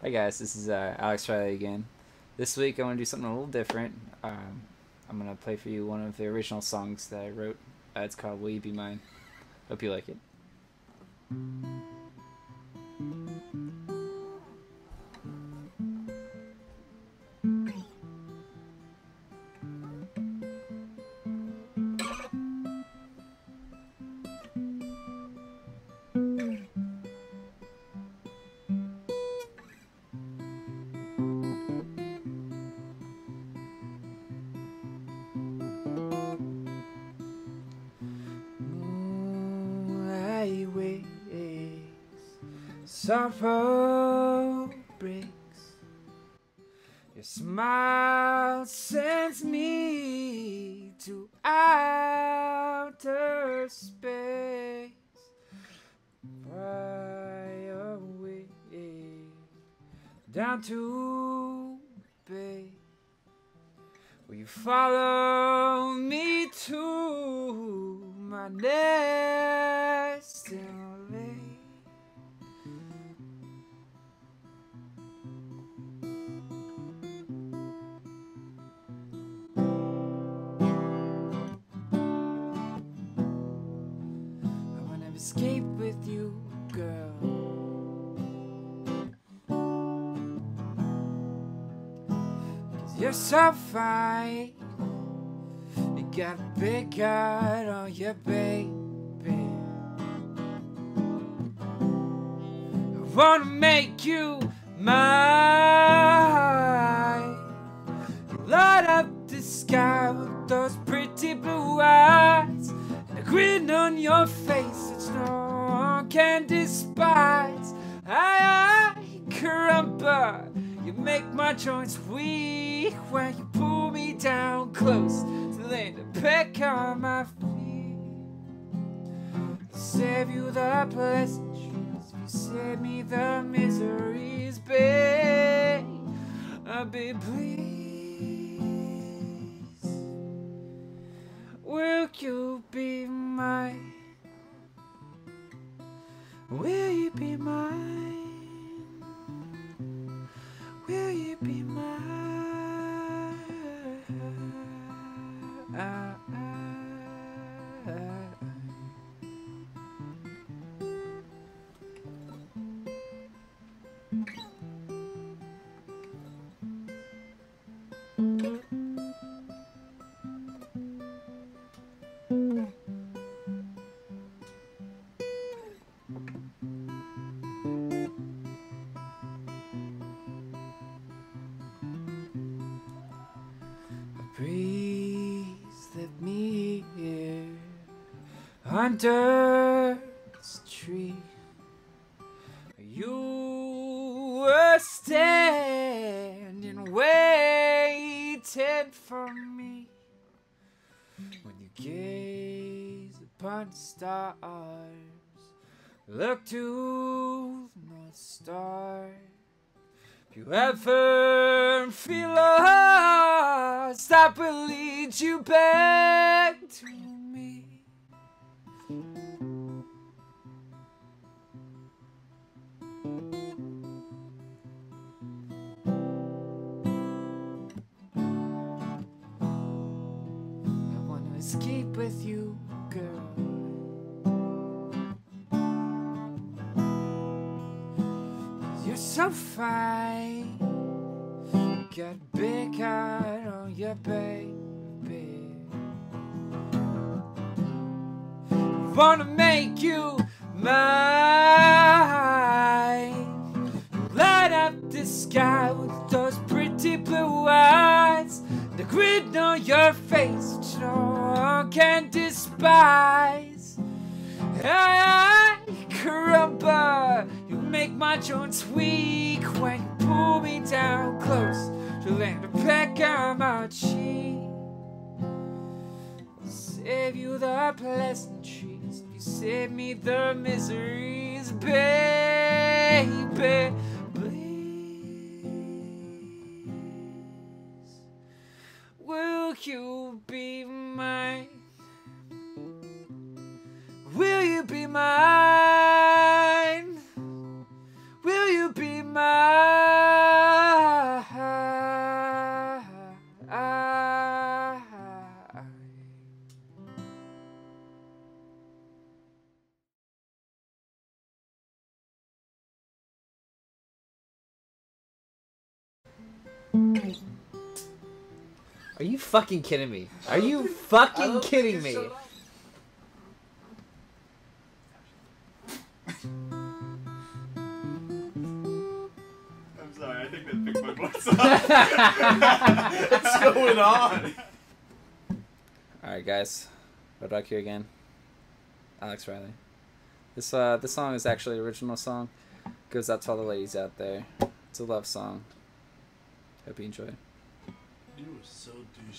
Hi guys, this is uh, Alex Reilly again. This week I want to do something a little different. Um, I'm going to play for you one of the original songs that I wrote. Uh, it's called Will You Be Mine. Hope you like it. Sorrow breaks. Your smile sends me to outer space, fly away down to bay. Will you follow me to my nest escape with you, girl. Cause you're so fine. You got a big heart on your baby. I wanna make you mine. Light up the sky with those pretty blue eyes. And a grin on your face no one can despise. I, I. You make my joints weak when you pull me down close to lay the peck on my feet. Save you the pleasantries, save me the miseries, babe. Uh, babe, please. Will you be mine? Will you be mine? Will you be mine? breeze under this tree. You were standing, waiting for me when you gaze upon the stars. Look to the North Star. If you ever feel lost, I will lead you back escape with you, girl. You're so fine. Got a big heart on your baby. Wanna make you mine. Despise. I, caramba, you make my joints weak when you pull me down close to land a peck on my cheek. Save you the pleasantries, you save me the miseries, baby. Please, will you be mine? you be mine? Will you be mine? Are you fucking kidding me? Are you fucking kidding me? Picked my voice up. What's going on? Alright guys. Rodak here again. Alex Reilly. This uh this song is actually an original song. Goes out to all the ladies out there. It's a love song. Hope you enjoy. You were so douche.